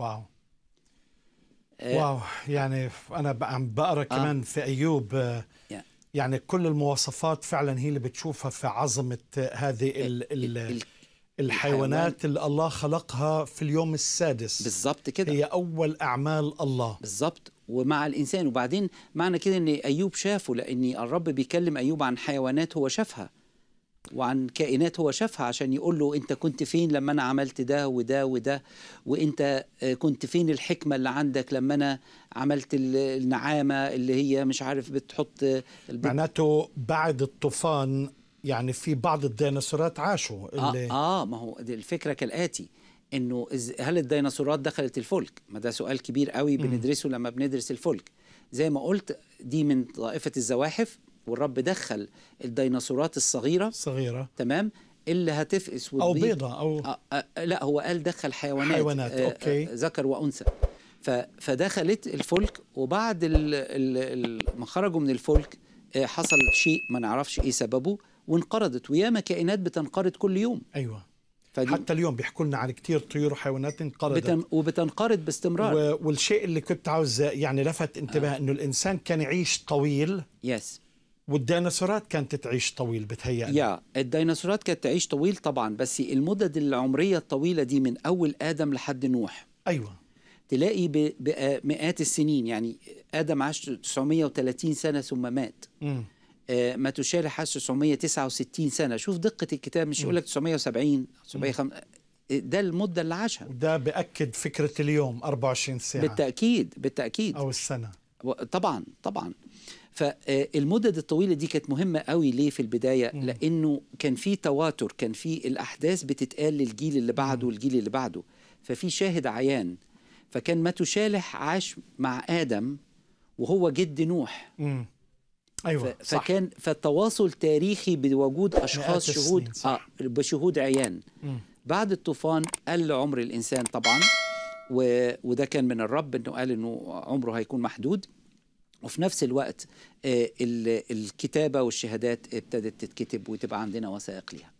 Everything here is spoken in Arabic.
واو. آه، واو يعني أنا عم بقرأ كمان في أيوب آه،. يعني كل المواصفات فعلا هي اللي بتشوفها في عظمة آه، هذه ال ال ال- الحيوانات اللي الله خلقها في اليوم السادس. بالظبط كده. هي أول أعمال الله. بالظبط ومع الإنسان. وبعدين معنى كده إن أيوب شافه لأن الرب بيكلم أيوب عن حيوانات هو شافها. وعن كائنات هو شافها عشان يقول له انت كنت فين لما أنا عملت ده وده وده وانت آه، كنت فين الحكمة اللي عندك لما أنا عملت ال- النعامة اللي هي مش عارف بتحط آه، البيض معناته بعد الطوفان يعني في بعض الديناصورات عاشوا اللي آه, آه ما هو الفكرة كالآتي إنه هل الديناصورات دخلت الفلك؟ ما ده سؤال كبير قوي بندرسه لما بندرس الفلك. زي ما قلت دي من طائفة الزواحف والرب دخل الديناصورات الصغيرة صغيرة. تمام اللي هتفقس أو بيضة أو آه آه لا هو قال دخل حيوانات حيوانات، okay. آه ذكر وأنثى. فدخلت الفلك وبعد ما خرجوا من الفلك آه حصل شيء ما نعرفش إيه سببه وانقرضت وياما كائنات بتنقرض كل يوم. أيوه. فدي حتى اليوم بيحكوا لنا عن كثير طيور وحيوانات انقرضت. بتن وبتنقرض باستمرار. و- والشيء اللي كنت عاوز يعني لفت انتباه إنه الإنسان كان يعيش طويل. yes والديناصورات كانت تعيش طويل بتهيألي. يا الديناصورات كانت تعيش طويل طبعا بس المدد العمرية الطويلة دي من أول آدم لحد نوح. أيوه. تلاقي بمئات السنين يعني آدم عاش 930 سنة ثم مات. مم. آه، ماتوشالح عاش 969 سنة. شوف دقة الكتاب مش يقول لك 970 905 ده المدة اللي عاشها. وده بأكد فكرة اليوم 24 ساعة. بالتأكيد بالتأكيد. أو السنة. طبعا طبعا. فالمدد الطويلة دي كانت مهمة قوي ليه في البداية؟ لأنه كان في تواتر كان في الأحداث بتتقال للجيل اللي بعده والجيل اللي بعده. ففي شاهد عيان فكان ماتوشالح عاش مع آدم وهو جد نوح. مم. ف- أيوة صح. فكان فالتواصل تاريخي بوجود أشخاص شهود. آه بشهود عيان. مم. بعد الطوفان قل عمر الإنسان طبعا و... وده كان من الرب إنه قال إنه عمره هيكون محدود. وفي نفس الوقت آه، ال- الكتابة والشهادات ابتدت تتكتب وتبقى عندنا وثائق ليها.